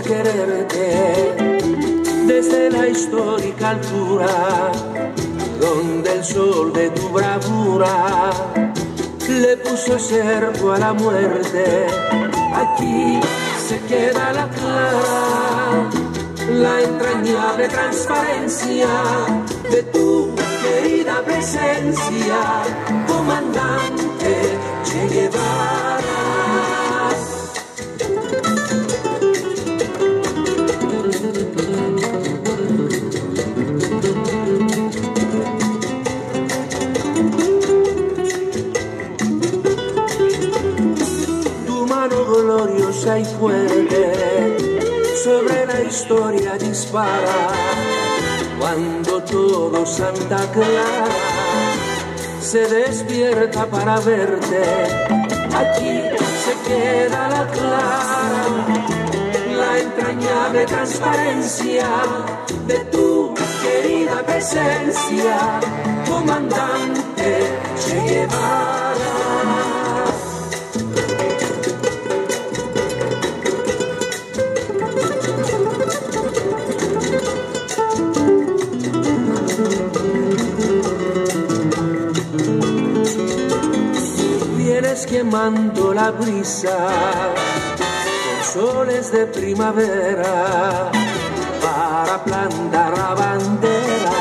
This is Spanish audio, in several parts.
Quererte desde la histórica altura, donde el sol de tu bravura le puso cerco a la muerte. Aquí se queda la clara, la entrañable transparencia de tu querida presencia, comandante Che Guevara. Y fuerte sobre la historia dispara cuando todo Santa Clara se despierta para verte. Aquí se queda la clara, la entrañable transparencia de tu querida presencia, comandante Che Guevara. Quemando la brisa con soles de primavera para plantar la bandera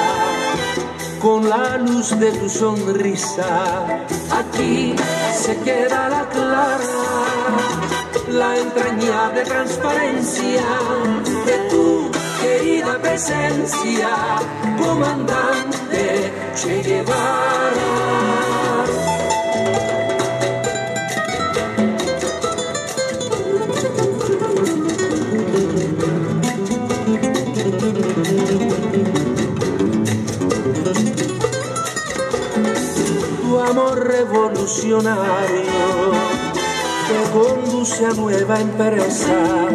con la luz de tu sonrisa. Aquí se queda la clara, la entrañable transparencia de tu querida presencia, comandante Che Guevara. Amor revolucionario te conduce a nueva empresa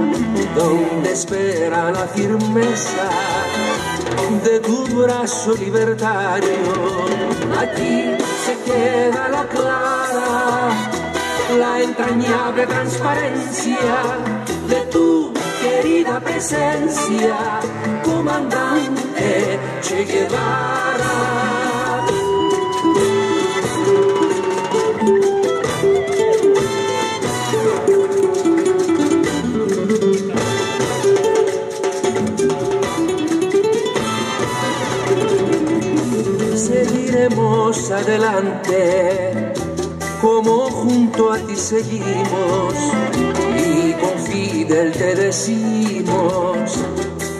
donde espera la firmeza de tu brazo libertario. Aquí se queda la clara, la entrañable transparencia de tu querida presencia, comandante Che Guevara. Seguiremos adelante, como junto a ti seguimos y con Fidel te decimos,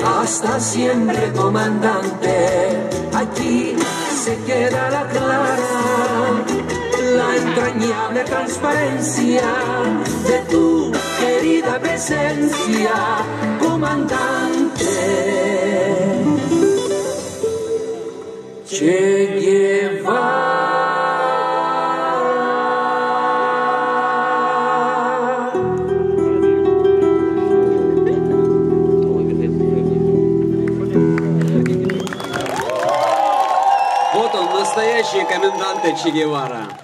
hasta siempre comandante, aquí se queda la clara, la entrañable transparencia de tu querida presencia, comandante. Guevara. Вот он, настоящий комендант Че Гевара.